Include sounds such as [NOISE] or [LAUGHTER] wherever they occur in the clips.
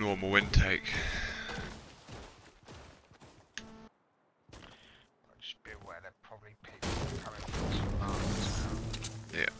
normal intake. Just be aware there are probably people coming from some markets now. Yeah.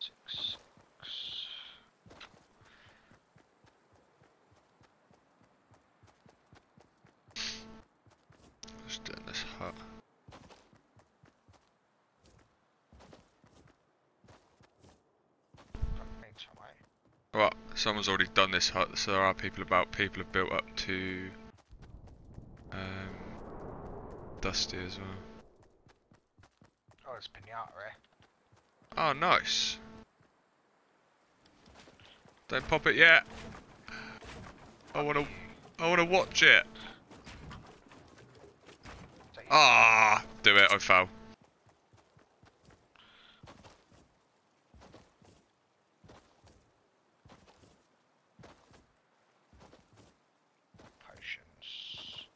Six, six. Just doing this hut. Don't need to, mate. Right, someone's already done this hut, so there are people about. People have built up to um, Dusty as well. Oh, it's pinata here. Oh, nice. Don't pop it yet. I wanna, I wanna watch it. Ah, do it. I fell. Potions.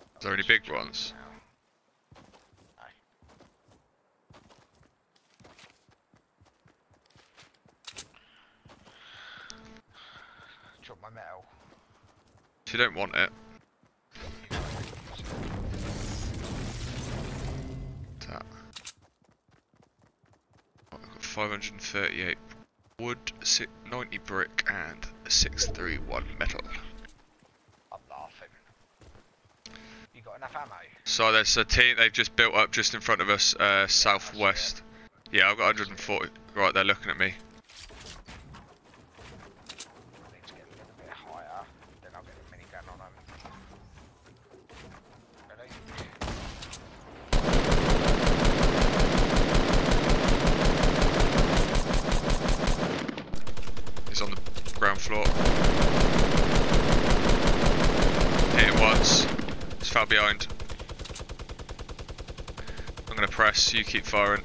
Is there any big ones? No. No. Drop my metal. If you don't want it, that. I've got 538 wood, 90 brick, and 631 metal. I'm laughing. You got enough ammo? So there's a team they've just built up just in front of us, uh, southwest. Yeah, I've got 140. Right, they're looking at me. I need to get a little bit higher, then I'll get the minigun on He's on the ground floor. Hit him once. Fell behind. I'm gonna press. You keep firing.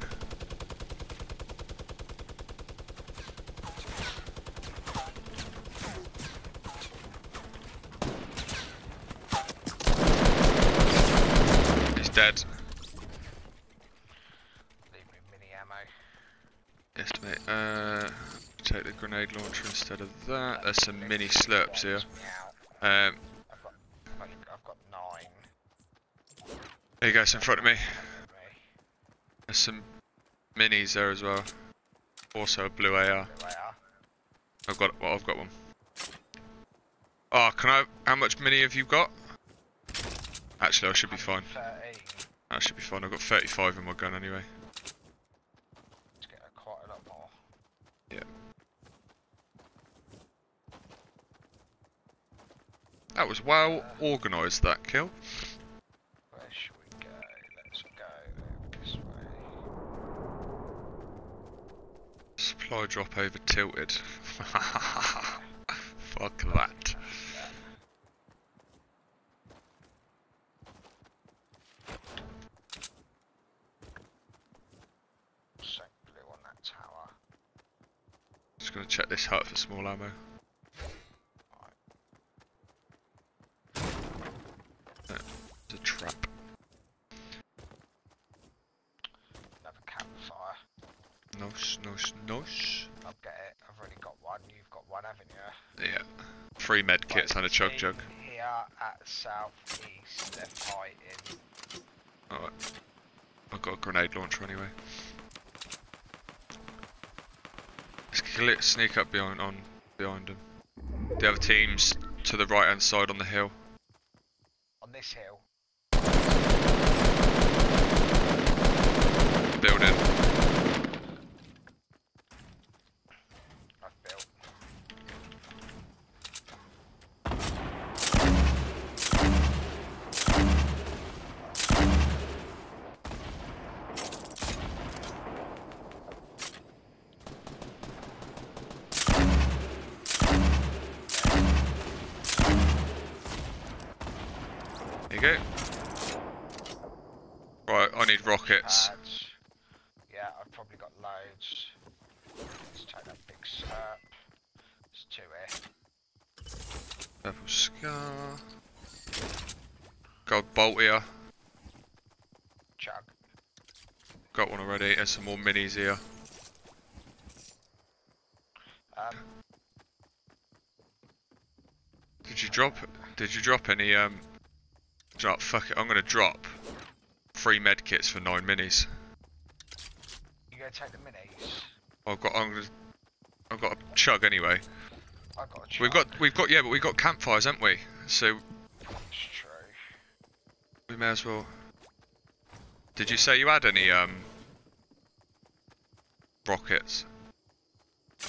He's dead. Leave me mini ammo. Yes. Uh, take the grenade launcher instead of that. There's some mini slurps here. Um, there you go. In front of me. There's some minis there as well. Also a blue AR. There they are. I've got well, I've got one. Oh, can I? How much mini have you got? Actually, I should be fine. 13. I should be fine. I've got 35 in my gun anyway. Let's get a quite a lot more. That was well organised. That kill. Where should we go? Let's go this way. Supply drop over tilted. [LAUGHS] Fuck that. Sec blue on that tower. Just gonna check this hut for small ammo. Chug jug. Here at south east, they're fighting. Alright. I've got a grenade launcher anyway. Let's sneak up behind on behind them. The other team's to the right hand side on the hill. On this hill. Building. Need rockets. Pads. Yeah, I've probably got loads. Let's take that big slurp. There's two here. Purple scar. Got a bolt here. Chug. Got one already. There's some more minis here. Um, Did you drop? Did you drop any? Um. Drop. Fuck it. I'm gonna drop three med kits for nine minis. you go take the minis. I've got. I'm gonna. I've got a chug anyway. I got a chug. We've got. We've got. Yeah, but we've got campfires, haven't we? So It's true. we may as well. Did you say you had any um rockets? Uh,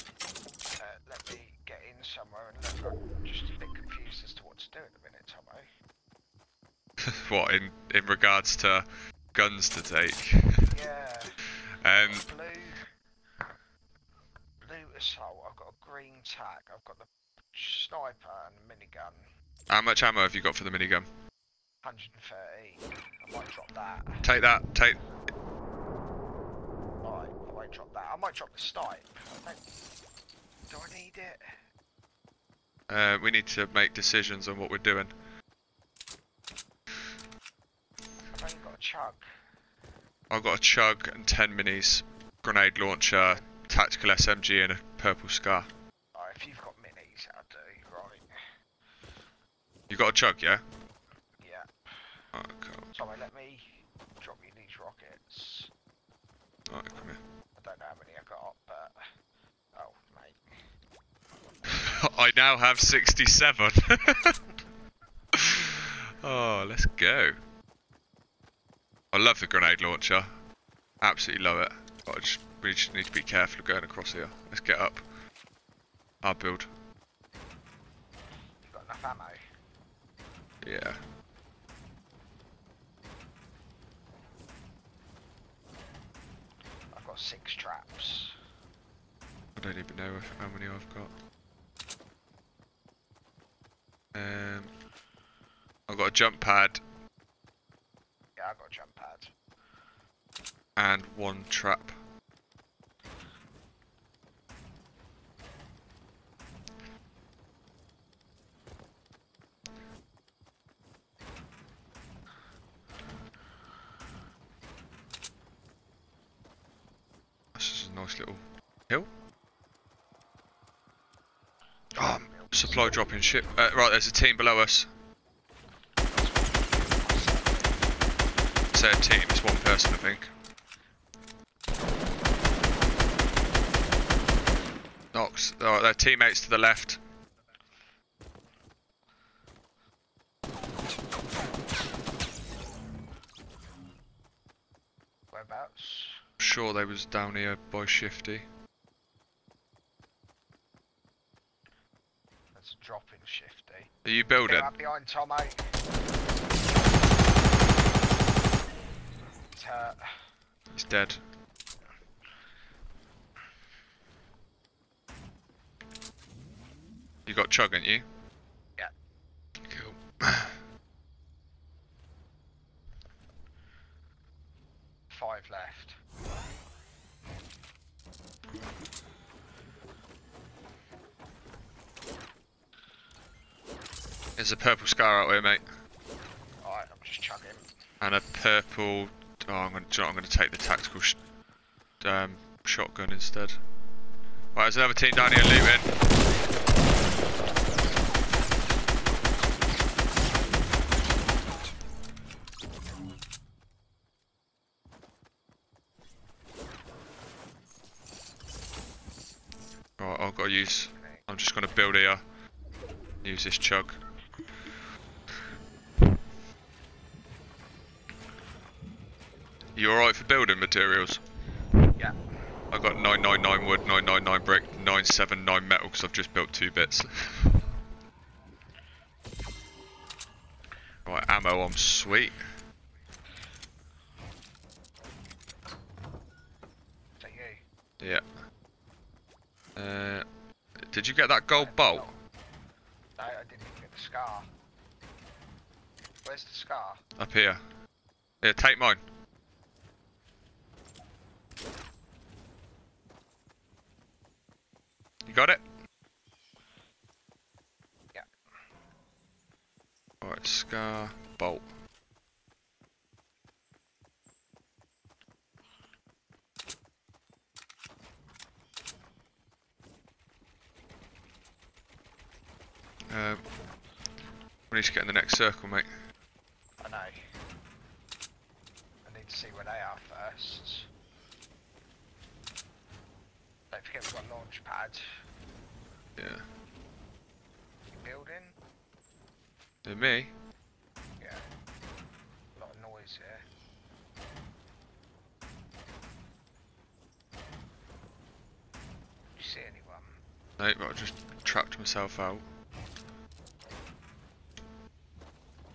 let me get in somewhere and look. I'm just a bit confused as to what to do at the minute, Tommo. [LAUGHS] what in in regards to guns to take? Yeah. [LAUGHS] Um. blue. Blue assault. I've got a green tack. I've got the sniper and the minigun. How much ammo have you got for the minigun? 130. I might drop that. Take that. Take. Right, I won't drop that. I might drop the snipe. I don't- Do I need it? Uh, we need to make decisions on what we're doing. Chug. I've got a chug and ten minis, grenade launcher, tactical SMG, and a purple scar. Right, if you've got minis, that'll do. Right. You got a chug, yeah? Yeah. Oh, cool. Sorry, let me drop you these rockets. Alright, come here. I don't know how many I got, but. Oh, mate. [LAUGHS] I now have 67. [LAUGHS] oh, let's go. I love the grenade launcher. Absolutely love it. But I just, we just need to be careful of going across here. Let's get up. I'll build. Got enough ammo? Yeah. I've got six traps. I don't even know how many I've got. Um, I've got a jump pad Yeah, I got a jump pad. And one trap. This is a nice little hill. Oh, supply dropping ship. Uh, right, there's a team below us. Say a team, it's one person, I think. Knox. Alright, uh, their teammates to the left. Whereabouts? Sure, they was down here by Shifty. Drop in shifty. Are you building? up behind Tommo. He's hurt. He's dead. You got chug, ain't you? Yeah. Cool. [CLEARS THROAT] Five left. There's a purple scar out here, mate. Alright, I'm just chugging. And a purple. Oh, I'm gonna. you know I'm gonna take the tactical sh um, shotgun instead. Right, there's another team down here looting. Got use. I'm just gonna build here. Use this chug. You alright for building materials? Yeah. I got 999 wood, 999 brick, 979 metal because I've just built two bits. [LAUGHS] right, ammo, I'm sweet. Is that you? Yeah. Uh, did you get that gold bolt? No, I didn't even get the scar. Where's the scar? Up here. Yeah, take mine. You got it? Yeah. Alright, scar, bolt. Um, we need to get in the next circle, mate. I know. I need to see where they are first. Don't forget we've got launch pad. Yeah. Building? And me? Yeah. A lot of noise here. You see anyone? No, but I just trapped myself out.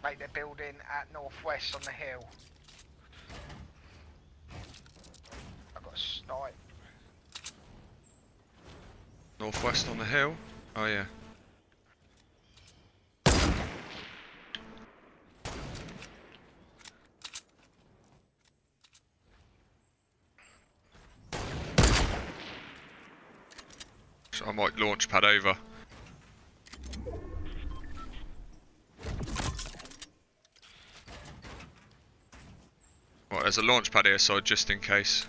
Mate, they're building at northwest on the hill. I've got a snipe. Northwest on the hill? Oh yeah. I might launch pad over. There's a launch pad here, so just in case.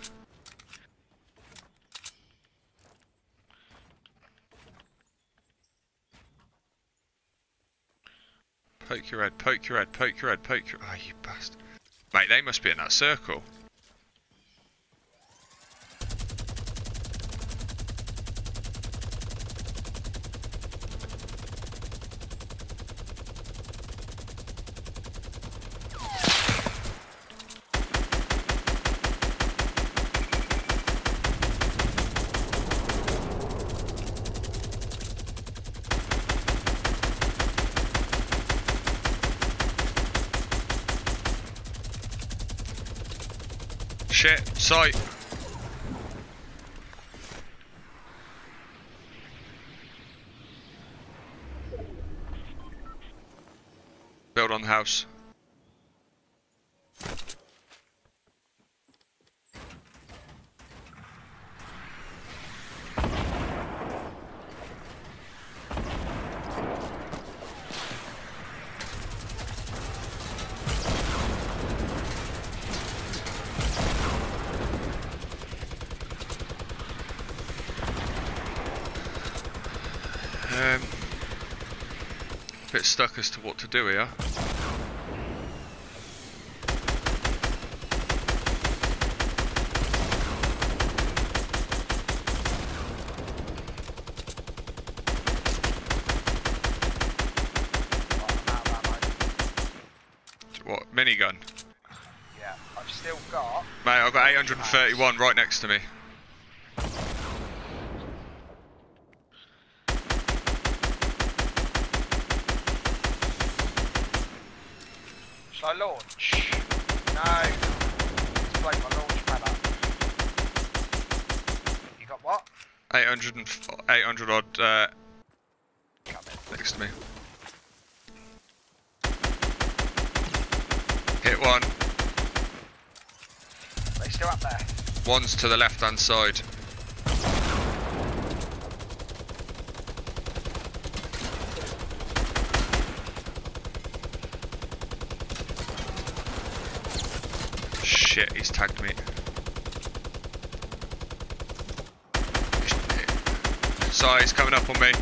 Poke your head, poke your head, poke your head, poke your... Oh, you bastard. Mate, they must be in that circle. Shit, sight. Build on the house. Um, bit stuck as to what to do here. Right, I'm out of ammo. What minigun? Yeah, I've still got. Mate, I've got 831 right next to me. Shall I launch? No. Let's blow my launch pad up. You got what? 800 and 800 odd uh, next to me. Hit one. They still up there? One's to the left hand side. Shit, he's tagged me. Sorry, he's coming up on me.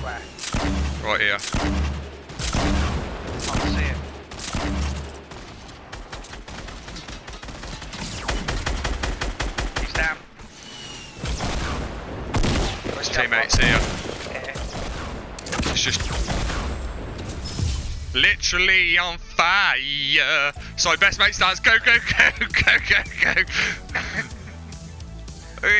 Where? Right here. I can see it. He's down. Let's Teammates here. It's just literally on fire. Sorry, best mate starts. Go, go, go, [LAUGHS] go, go, go.